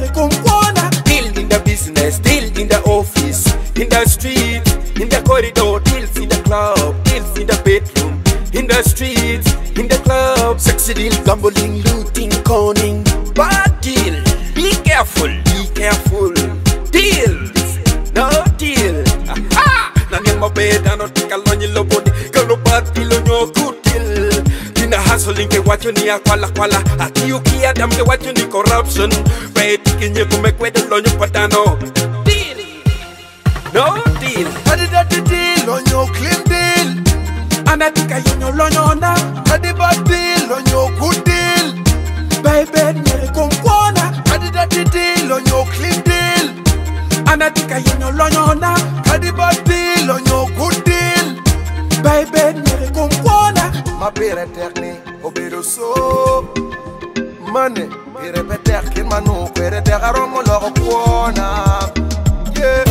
nere deal in the business deal in the office in the street in the corridor deals in the club deals in the bedroom in the streets in the club. Sexy deal gambling looting conning. Bad deal. Be careful. Be careful. Deal, no deal. Aha. Nani mabeda no tika lonyi hustling ke wacho ni akwala kwala Akiukia dam ke wacho ni corruption. Peti kinye kumekwede lonyo patano. Deal. No deal. Adi da di deal on your clean deal. Anatika yinyo lonyo na. Adi bad deal on your good deal. Baby nere kumkwana Adi da di deal on your clean deal. Anatika yinyo lonyo na. Adi bad deal on your good deal. Baby nere kumkwana Ma pere tekni so. Mane pere petek kin manu pere tekaro mo loko kuona Yeah.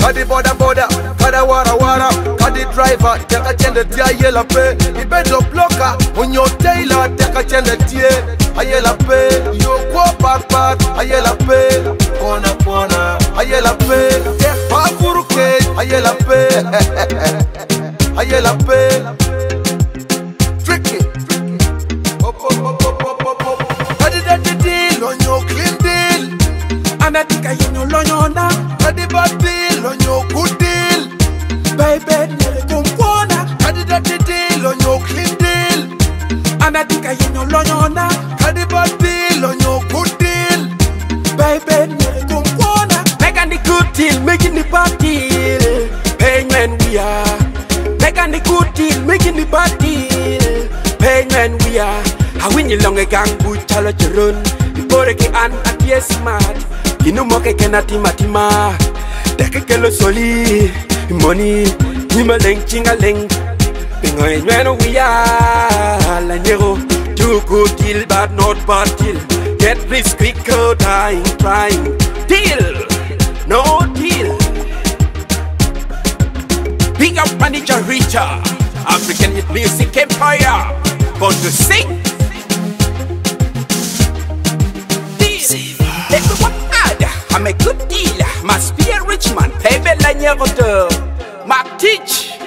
Kadi boda boda, kada wara wara. Kadi driver, teka chende tia yela pe. Ibedo bloka, unyo tailor Teka chende tie, ayela pe. Yo kwa pat pat, ayela pe. Kona kona, ayela pe. Tek pa furu ke, ayela pe. Ayela pe Anatika yinyo lonyo na Adi bad deal on your good deal. Baby, nere kumkwana Making the good deal, making the bad deal. Paying when we are. Making the good deal, making the bad deal. Paying when we are. I win you long a gang boot chalo churun Bore ke an atie smart. Kinu moke kena tima tima Deke kelo soli Money Nima leng Pingoy when we are La nyero Do good deal but not bad deal Get rich quicker dying trying Deal No deal Big up manager Richard. African Music Empire. Born to sing. Deal Everyone add I'm a good dealer. Must be a rich man. Pay Bella Nyero Mark Teach